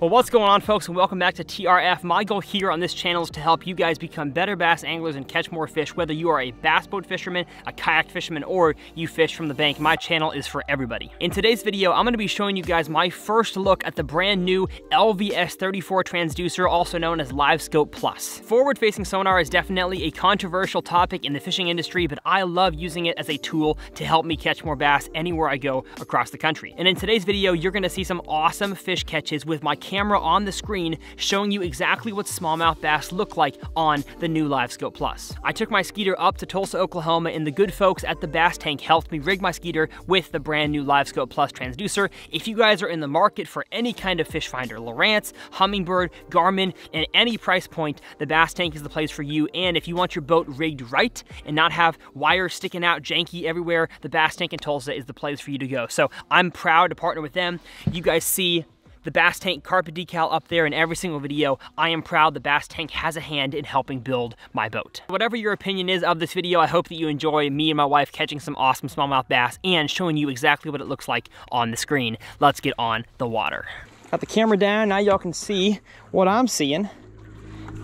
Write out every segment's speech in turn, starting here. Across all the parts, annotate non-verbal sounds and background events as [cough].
Well, what's going on folks and welcome back to TRF. My goal here on this channel is to help you guys become better bass anglers and catch more fish, whether you are a bass boat fisherman, a kayak fisherman, or you fish from the bank. My channel is for everybody. In today's video, I'm gonna be showing you guys my first look at the brand new LVS34 transducer, also known as LiveScope Plus. Forward-facing sonar is definitely a controversial topic in the fishing industry, but I love using it as a tool to help me catch more bass anywhere I go across the country. And in today's video, you're gonna see some awesome fish catches with my camera on the screen showing you exactly what smallmouth bass look like on the new LiveScope Plus. I took my Skeeter up to Tulsa, Oklahoma, and the good folks at the Bass Tank helped me rig my Skeeter with the brand new LiveScope Plus transducer. If you guys are in the market for any kind of fish finder, Lowrance, Humminbird, Garmin, and any price point, the Bass Tank is the place for you. And if you want your boat rigged right and not have wires sticking out janky everywhere, the Bass Tank in Tulsa is the place for you to go. So I'm proud to partner with them. You guys see the Bass Tank carpet decal up there in every single video. I am proud the Bass Tank has a hand in helping build my boat. Whatever your opinion is of this video, I hope that you enjoy me and my wife catching some awesome smallmouth bass and showing you exactly what it looks like on the screen. Let's get on the water. Got the camera down, now y'all can see what I'm seeing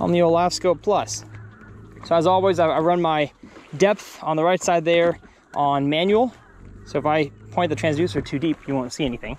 on the old LiveScope Plus. So as always, I run my depth on the right side there on manual. So if I point the transducer too deep, you won't see anything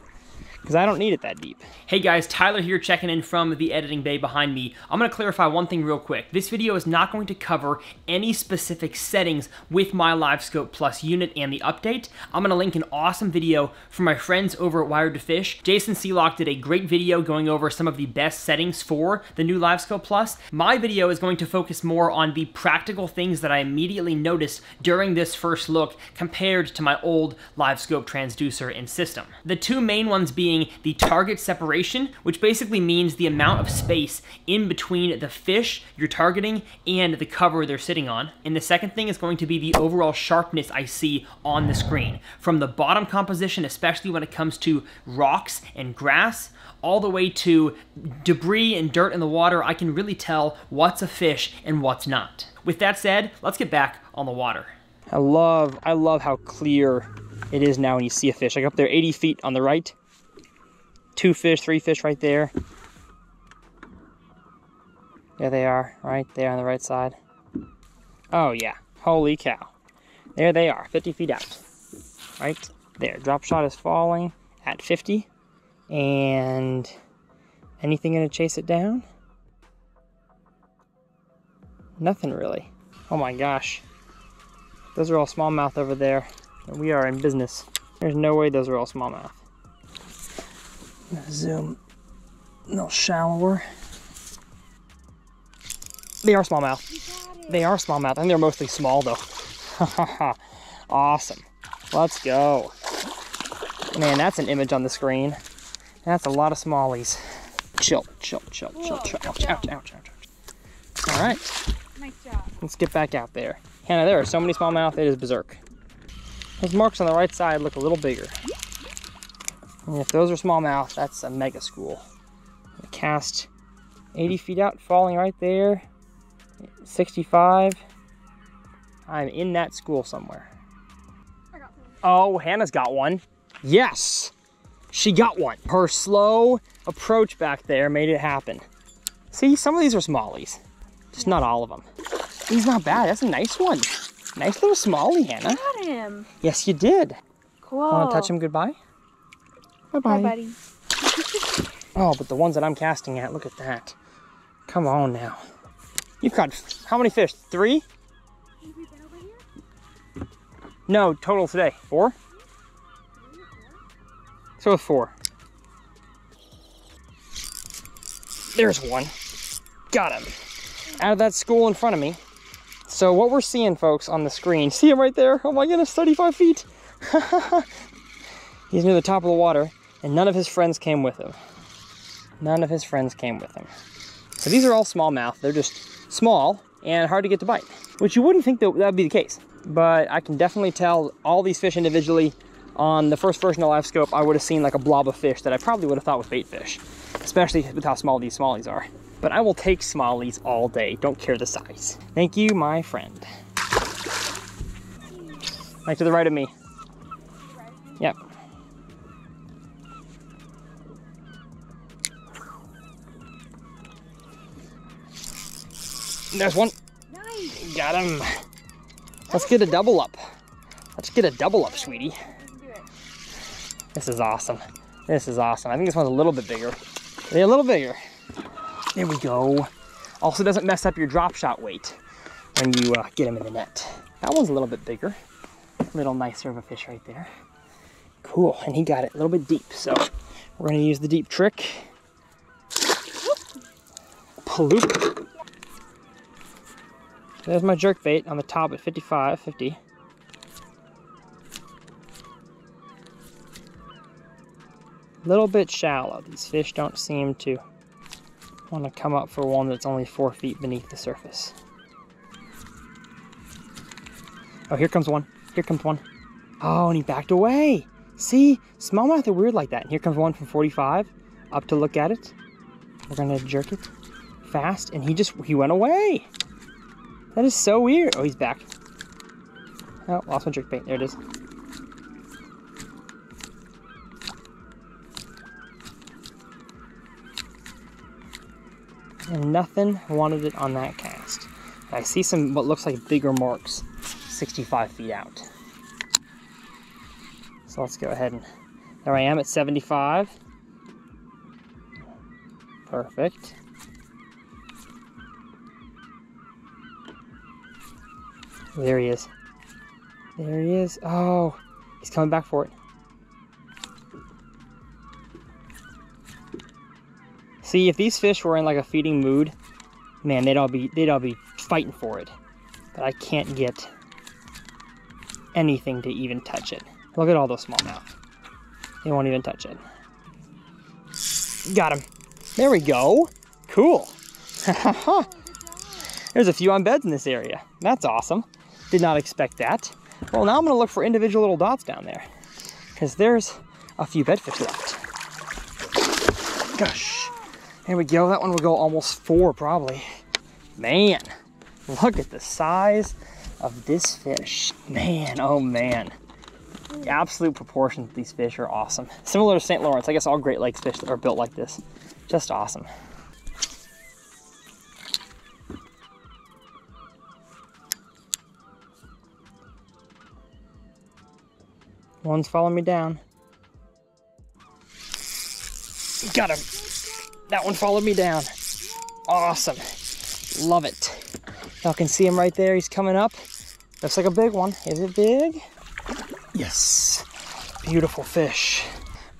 because I don't need it that deep. Hey guys, Tyler here checking in from the editing bay behind me. I'm gonna clarify one thing real quick. This video is not going to cover any specific settings with my LiveScope Plus unit and the update. I'm gonna link an awesome video from my friends over at Wired2Fish. Jason Sealock did a great video going over some of the best settings for the new LiveScope Plus. My video is going to focus more on the practical things that I immediately noticed during this first look compared to my old LiveScope transducer and system. The two main ones being being the target separation, which basically means the amount of space in between the fish you're targeting and the cover they're sitting on. And the second thing is going to be the overall sharpness I see on the screen. From the bottom composition, especially when it comes to rocks and grass, all the way to debris and dirt in the water, I can really tell what's a fish and what's not. With that said, let's get back on the water. I love, I love how clear it is now when you see a fish. Like up there 80 feet on the right, two fish, three fish right there. There they are, right there on the right side. Oh yeah, holy cow. There they are, 50 feet out. Right there, drop shot is falling at 50. And anything gonna chase it down? Nothing really. Oh my gosh. Those are all smallmouth over there. We are in business. There's no way those are all smallmouth zoom a little shallower. They are smallmouth. They are smallmouth. Think they're mostly small though. [laughs] awesome. Let's go. Man, that's an image on the screen. That's a lot of smallies. Chill, chill, chill, chill, chill. Ouch, ouch, ouch, ouch, ouch. All right. Nice job. Let's get back out there. Hannah, there are so many smallmouth, it is berserk. Those marks on the right side look a little bigger. And if those are smallmouth, that's a mega school. Cast 80 feet out, falling right there. 65. I'm in that school somewhere. Oh, Hannah's got one. Yes, she got one. Her slow approach back there made it happen. See, some of these are smallies, just not all of them. He's not bad. That's a nice one. Nice little smallie, Hannah. Got him. Yes, you did. Cool. Want to touch him goodbye? Bye-bye. Bye, buddy. [laughs] oh, but the ones that I'm casting at, look at that. Come on now. You've caught how many fish? Three? No, total today. Four? So four. There's one. Got him. Out of that school in front of me. So what we're seeing, folks, on the screen, see him right there? Oh my goodness, 35 feet. [laughs] He's near the top of the water and none of his friends came with him. None of his friends came with him. So these are all smallmouth. They're just small and hard to get to bite, which you wouldn't think that that would be the case. But I can definitely tell all these fish individually. On the first version of LiveScope, I would have seen like a blob of fish that I probably would have thought was bait fish, especially with how small these smallies are. But I will take smallies all day, don't care the size. Thank you, my friend. Right to the right of me. Yep. There's one. Nice. Got him. Let's get a double up. Let's get a double up, sweetie. This is awesome. This is awesome. I think this one's a little bit bigger. a little bigger. There we go. Also doesn't mess up your drop shot weight when you uh, get him in the net. That one's a little bit bigger. Little nicer of a fish right there. Cool, and he got it a little bit deep. So we're gonna use the deep trick. Paloop. There's my jerk bait on the top at 55, 50. Little bit shallow. These fish don't seem to want to come up for one that's only four feet beneath the surface. Oh, here comes one. Here comes one. Oh, and he backed away. See, smallmouth are weird like that. And here comes one from 45 up to look at it. We're gonna jerk it fast, and he just, he went away. That is so weird. Oh, he's back. Oh, lost my jerk bait. There it is. And nothing wanted it on that cast. I see some what looks like bigger marks 65 feet out. So let's go ahead and there I am at 75. Perfect. There he is. There he is. Oh, he's coming back for it. See, if these fish were in like a feeding mood, man, they'd all be they'd all be fighting for it. But I can't get anything to even touch it. Look at all those smallmouth. They won't even touch it. Got him. There we go. Cool. [laughs] There's a few on beds in this area. That's awesome. Did not expect that. Well, now I'm gonna look for individual little dots down there because there's a few bedfish left. Gosh. There we go. That one will go almost four probably. Man, look at the size of this fish. Man, oh man. The absolute proportions of these fish are awesome. Similar to St. Lawrence, I guess all Great Lakes fish are built like this. Just awesome. One's following me down. Got him. That one followed me down. Awesome. Love it. Y'all can see him right there. He's coming up. Looks like a big one. Is it big? Yes. Beautiful fish.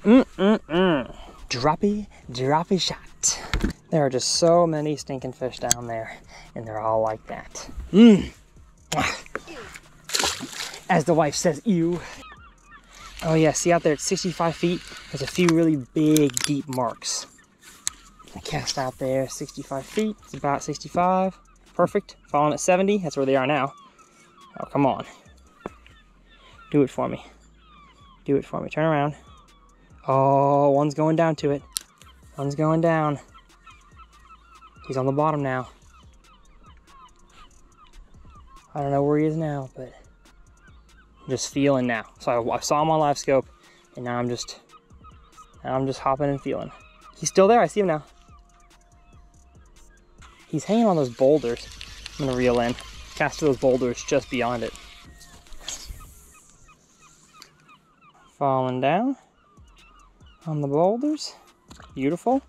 Mm-mm-mm. Droppy, droppy shot. There are just so many stinking fish down there, and they're all like that. Mmm. As the wife says, ew. Oh yeah, see out there at 65 feet, there's a few really big, deep marks. I cast out there 65 feet, it's about 65. Perfect, falling at 70, that's where they are now. Oh, come on. Do it for me. Do it for me, turn around. Oh, one's going down to it. One's going down. He's on the bottom now. I don't know where he is now, but just feeling now. So I, I, saw him on LiveScope, and now I'm just, now I'm just hopping and feeling. He's still there. I see him now. He's hanging on those boulders. I'm gonna reel in, cast to those boulders just beyond it. Falling down on the boulders. Beautiful.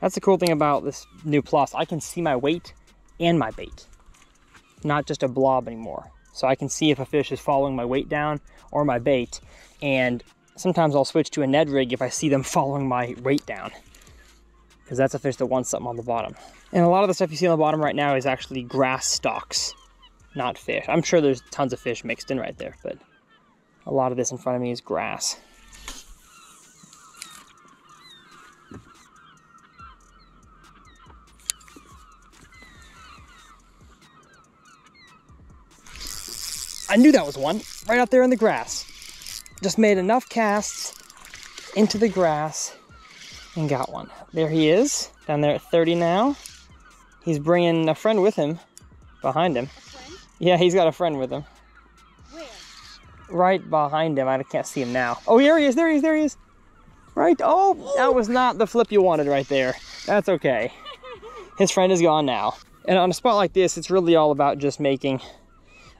That's the cool thing about this new plus. I can see my weight and my bait. Not just a blob anymore. So I can see if a fish is following my weight down or my bait. And sometimes I'll switch to a Ned rig if I see them [laughs] following my weight down. Because that's a fish that wants something on the bottom. And a lot of the stuff you see on the bottom right now is actually grass stalks, not fish. I'm sure there's tons of fish mixed in right there, but a lot of this in front of me is grass. I knew that was one, right out there in the grass. Just made enough casts into the grass and got one. There he is, down there at 30 now. He's bringing a friend with him, behind him. Yeah, he's got a friend with him. Where? Right behind him. I can't see him now. Oh, here he is, there he is, there he is. Right, oh, that was not the flip you wanted right there. That's okay. [laughs] His friend is gone now. And on a spot like this, it's really all about just making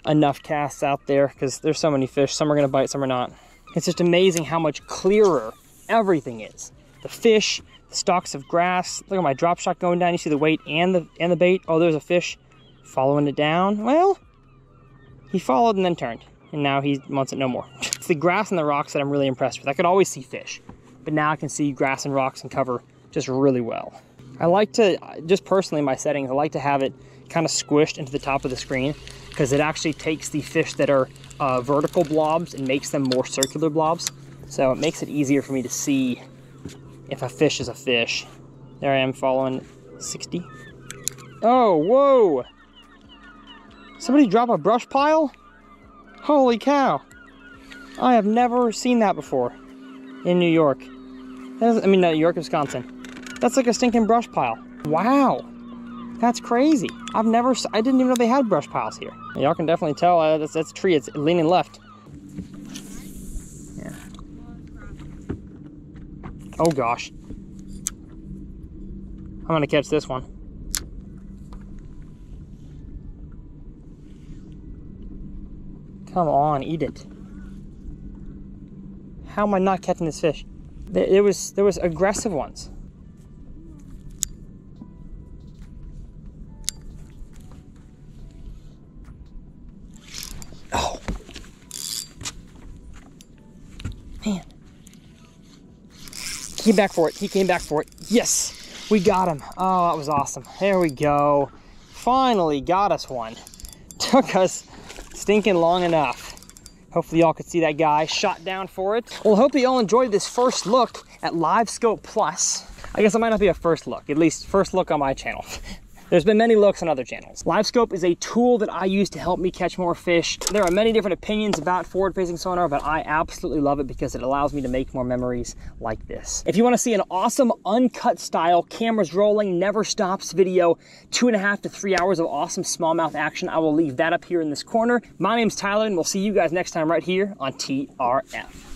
enough casts out there because there's so many fish. Some are gonna bite, some are not. It's just amazing how much clearer everything is. The fish, the stalks of grass. Look at my drop shot going down. You see the weight and the and the bait. Oh, there's a fish following it down. Well, he followed and then turned. And now he wants it no more. [laughs] it's the grass and the rocks that I'm really impressed with. I could always see fish, but now I can see grass and rocks and cover just really well. I like to, just personally my settings, I like to have it kind of squished into the top of the screen because it actually takes the fish that are uh, vertical blobs and makes them more circular blobs. So it makes it easier for me to see if a fish is a fish. There I am following 60. Oh, whoa! Somebody drop a brush pile? Holy cow. I have never seen that before in New York. I mean, New York, Wisconsin. That's like a stinking brush pile. Wow. That's crazy. I've never, I didn't even know they had brush piles here. Y'all can definitely tell uh, that's, that's a tree, it's leaning left. Yeah. Oh gosh. I'm gonna catch this one. Come on, eat it. How am I not catching this fish? There was there was aggressive ones. Man. He came back for it. He came back for it. Yes. We got him. Oh, that was awesome. There we go. Finally got us one. [laughs] Took us stinking long enough. Hopefully y'all could see that guy shot down for it. Well, hope y'all enjoyed this first look at LiveScope Plus. I guess it might not be a first look, at least first look on my channel. [laughs] There's been many looks on other channels. LiveScope is a tool that I use to help me catch more fish. There are many different opinions about forward-facing sonar, but I absolutely love it because it allows me to make more memories like this. If you wanna see an awesome uncut style, cameras rolling, never stops video, two and a half to three hours of awesome smallmouth action, I will leave that up here in this corner. My name's Tyler, and we'll see you guys next time right here on TRF.